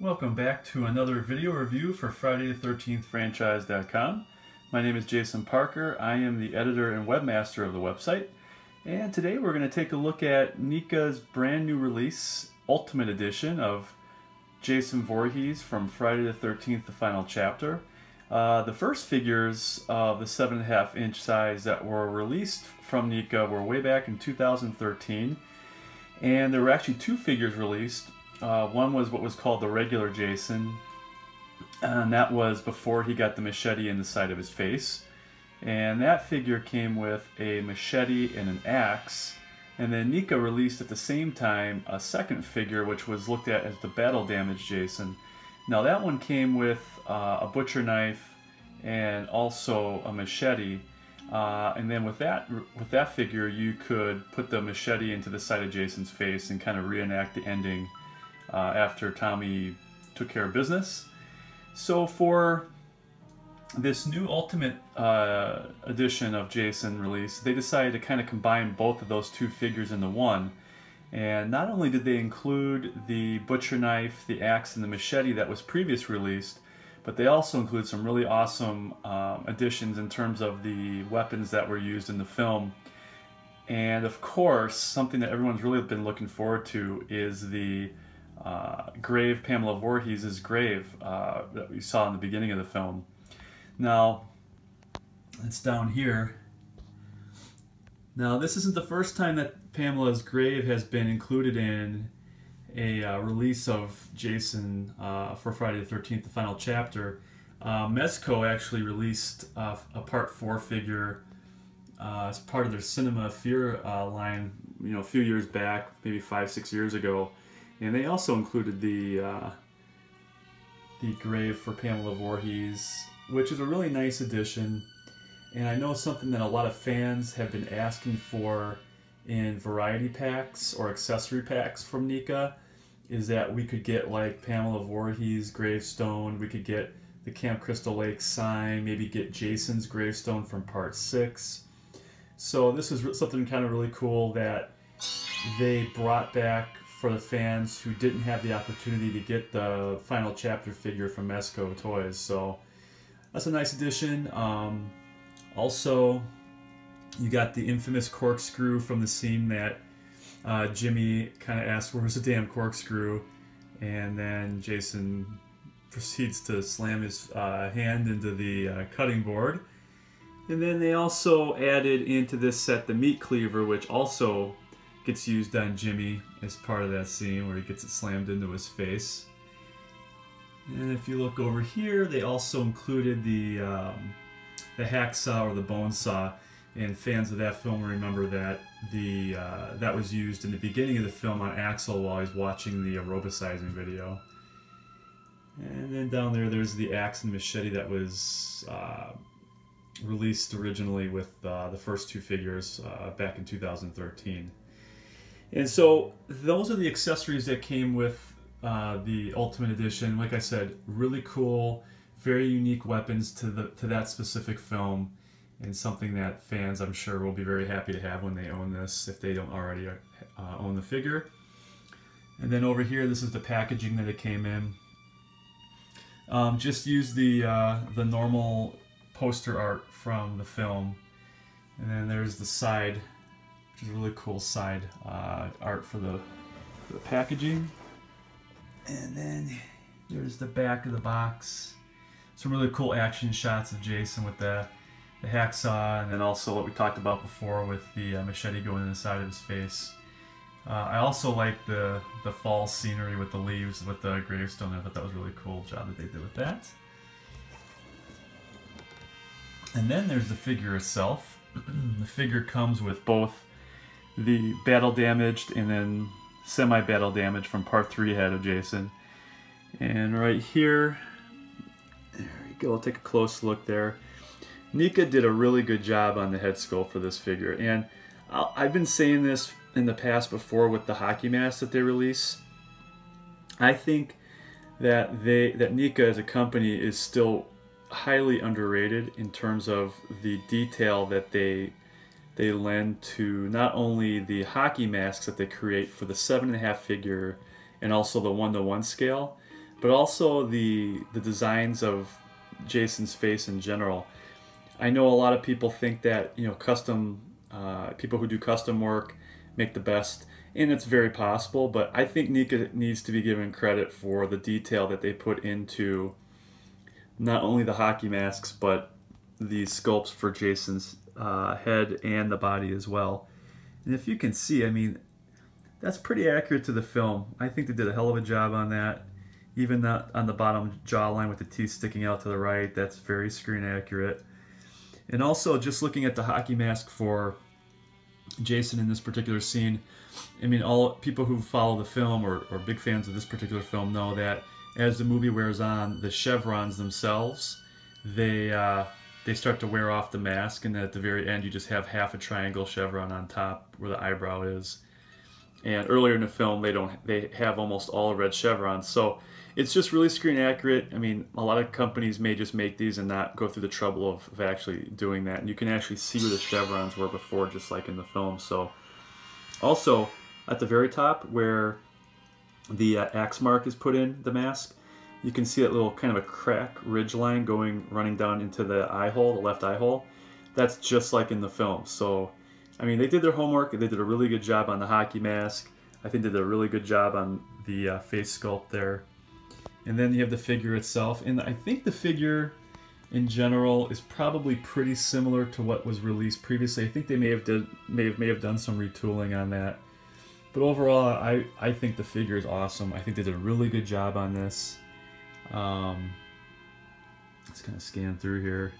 Welcome back to another video review for Friday the 13th Franchise.com. My name is Jason Parker. I am the editor and webmaster of the website. And today we're going to take a look at NECA's brand new release, Ultimate Edition of Jason Voorhees from Friday the 13th, the final chapter. Uh, the first figures of the 7.5 inch size that were released from NECA were way back in 2013. And there were actually two figures released. Uh, one was what was called the regular Jason, and that was before he got the machete in the side of his face. And that figure came with a machete and an axe. And then NECA released at the same time a second figure, which was looked at as the battle damage Jason. Now that one came with uh, a butcher knife and also a machete. Uh, and then with that with that figure, you could put the machete into the side of Jason's face and kind of reenact the ending uh, after Tommy took care of business. So for this new Ultimate uh, edition of Jason release, they decided to kind of combine both of those two figures into one. And not only did they include the butcher knife, the axe, and the machete that was previous released, but they also include some really awesome um, additions in terms of the weapons that were used in the film. And of course, something that everyone's really been looking forward to is the uh, grave, Pamela Voorhees' grave uh, that we saw in the beginning of the film. Now, it's down here. Now, this isn't the first time that Pamela's grave has been included in a uh, release of Jason uh, for Friday the 13th, the final chapter, uh, Mezco actually released uh, a part four figure uh, as part of their Cinema Fear line, you know, a few years back, maybe five, six years ago, and they also included the uh, the grave for Pamela Voorhees, which is a really nice addition. And I know something that a lot of fans have been asking for in variety packs or accessory packs from NECA is that we could get like Pamela Voorhees gravestone, we could get the Camp Crystal Lake sign, maybe get Jason's gravestone from part six. So this is something kind of really cool that they brought back for the fans who didn't have the opportunity to get the final chapter figure from Mezco Toys. So that's a nice addition. Um, also, you got the infamous corkscrew from the scene that uh, Jimmy kind of asks, Where's the damn corkscrew? And then Jason proceeds to slam his uh, hand into the uh, cutting board. And then they also added into this set the meat cleaver, which also gets used on Jimmy as part of that scene where he gets it slammed into his face. And if you look over here, they also included the um, the hacksaw or the bone saw and fans of that film remember that the uh, that was used in the beginning of the film on Axel while he's watching the aerobicizing video. And then down there, there's the axe and machete that was uh, released originally with uh, the first two figures uh, back in 2013. And so those are the accessories that came with uh, the Ultimate Edition. Like I said, really cool, very unique weapons to the to that specific film and something that fans, I'm sure, will be very happy to have when they own this, if they don't already uh, own the figure. And then over here, this is the packaging that it came in. Um, just use the uh, the normal poster art from the film, and then there's the side, which is really cool side uh, art for the, for the packaging. And then there's the back of the box. Some really cool action shots of Jason with the the hacksaw, and then also what we talked about before with the uh, machete going in the side of his face. Uh, I also like the the fall scenery with the leaves with the gravestone. I thought that was really cool job that they did with that. And then there's the figure itself. the figure comes with both the battle damaged and then semi-battle damage from part 3 head of Jason. And right here, there we go, I'll take a close look there. NECA did a really good job on the head sculpt for this figure, and I've been saying this in the past before with the hockey mask that they release. I think that they that NECA as a company is still highly underrated in terms of the detail that they they lend to not only the hockey masks that they create for the seven and a half figure and also the one to one scale, but also the the designs of Jason's face in general. I know a lot of people think that you know custom uh, people who do custom work make the best, and it's very possible. But I think NECA needs to be given credit for the detail that they put into not only the hockey masks but the sculpts for Jason's uh, head and the body as well. And if you can see, I mean, that's pretty accurate to the film. I think they did a hell of a job on that. Even that on the bottom jawline with the teeth sticking out to the right, that's very screen accurate. And also, just looking at the hockey mask for Jason in this particular scene, I mean, all people who follow the film or, or big fans of this particular film know that as the movie wears on, the chevrons themselves, they uh, they start to wear off the mask, and at the very end, you just have half a triangle chevron on top where the eyebrow is. And earlier in the film, they don't they have almost all red chevrons, so it's just really screen accurate. I mean, a lot of companies may just make these and not go through the trouble of, of actually doing that. And you can actually see where the chevrons were before, just like in the film. So, also at the very top where the uh, axe mark is put in the mask, you can see that little kind of a crack ridge line going running down into the eye hole, the left eye hole. That's just like in the film. So, I mean, they did their homework. They did a really good job on the hockey mask. I think they did a really good job on the uh, face sculpt there. And then you have the figure itself. And I think the figure in general is probably pretty similar to what was released previously. I think they may have did may have may have done some retooling on that. But overall, I, I think the figure is awesome. I think they did a really good job on this. Um, let's kind of scan through here.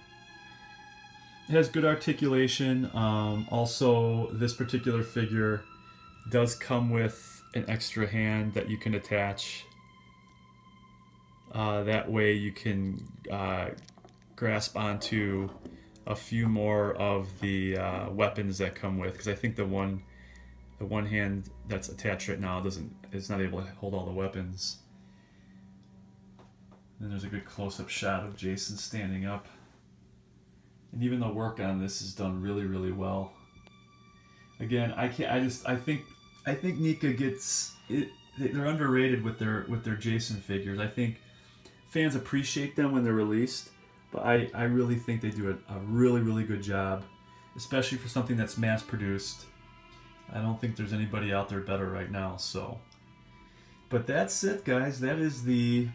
It has good articulation. Um, also, this particular figure does come with an extra hand that you can attach uh, that way you can uh, grasp onto a few more of the uh, weapons that come with because I think the one the one hand that's attached right now doesn't is not able to hold all the weapons. And there's a good close-up shot of Jason standing up. And even the work on this is done really, really well. Again, I can't. I just. I think. I think NECA gets it. They're underrated with their with their Jason figures. I think fans appreciate them when they're released, but I, I really think they do a, a really, really good job, especially for something that's mass produced. I don't think there's anybody out there better right now, so. But that's it, guys. That is the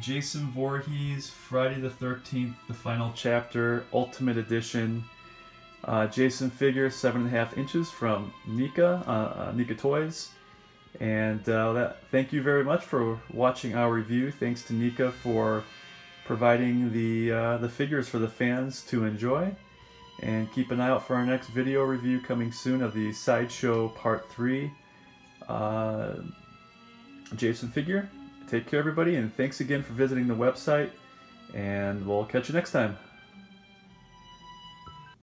Jason Voorhees Friday the 13th, the final chapter, Ultimate Edition. Uh, Jason figure, 7.5 inches from NECA, uh, uh, NECA Toys. And uh, that, thank you very much for watching our review. Thanks to NECA for providing the, uh, the figures for the fans to enjoy. And keep an eye out for our next video review coming soon of the Sideshow Part 3 uh, Jason figure. Take care, everybody, and thanks again for visiting the website. And we'll catch you next time.